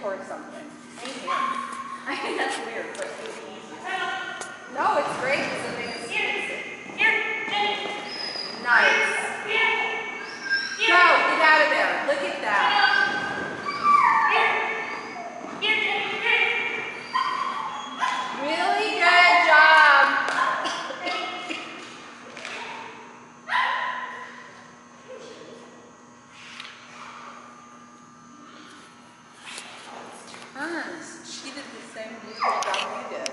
towards something. Here. I think that's weird, but it's easy. No, it's great because it makes Nice. Go, get out of there. Look at that. Really good job. Turns. She did the same beautiful job you did.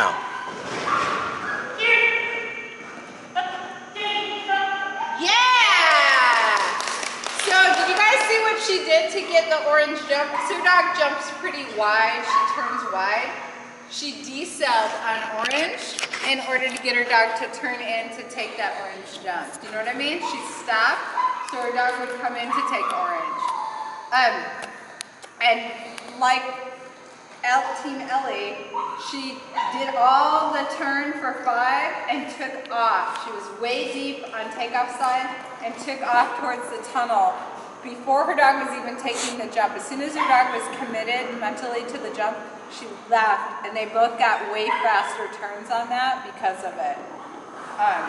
Wow. Yeah! So, did you guys see what she did to get the orange jump? Dog jumps pretty wide. She turns wide. She decelled on orange in order to get her dog to turn in to take that orange jump. Do you know what I mean? She stopped, so her dog would come in to take orange. Um, and like El, Team Ellie, she did all the turn for five and took off. She was way deep on takeoff side and took off towards the tunnel before her dog was even taking the jump. As soon as her dog was committed mentally to the jump, she left, and they both got way faster turns on that because of it. Um,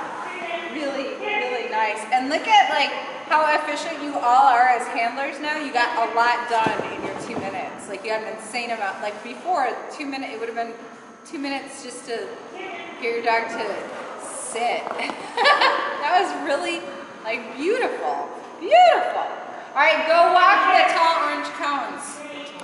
really, really nice. And look at like how efficient you all are as handlers now. You got a lot done in your two minutes. Like you had an insane amount. Like before, two minutes, it would have been two minutes just to get your dog to sit. that was really like beautiful, beautiful. All right, go walk the tall orange cones.